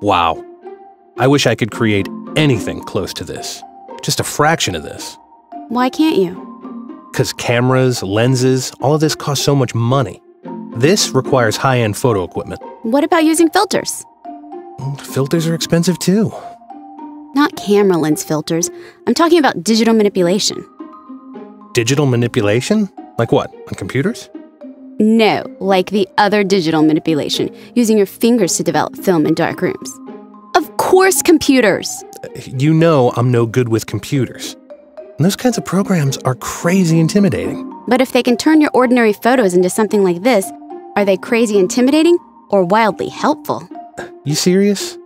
Wow. I wish I could create anything close to this. Just a fraction of this. Why can't you? Because cameras, lenses, all of this costs so much money. This requires high end photo equipment. What about using filters? Mm, filters are expensive too. Not camera lens filters. I'm talking about digital manipulation. Digital manipulation? Like what? On computers? No, like the other digital manipulation, using your fingers to develop film in dark rooms. Of course, computers. Uh, you know I'm no good with computers. And those kinds of programs are crazy intimidating. But if they can turn your ordinary photos into something like this, are they crazy intimidating or wildly helpful? You serious?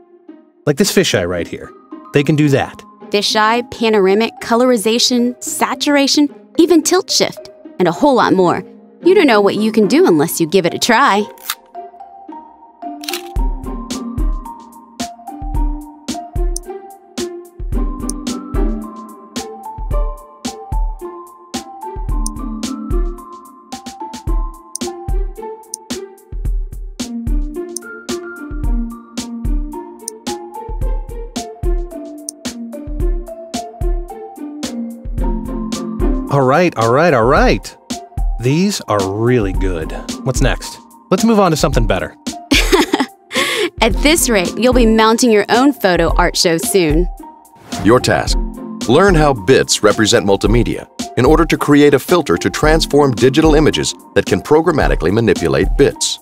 Like this fisheye right here. They can do that. Fisheye, panoramic, colorization, saturation, even tilt shift, and a whole lot more. You don't know what you can do unless you give it a try. All right, all right, all right. These are really good. What's next? Let's move on to something better. At this rate, you'll be mounting your own photo art show soon. Your task learn how bits represent multimedia in order to create a filter to transform digital images that can programmatically manipulate bits.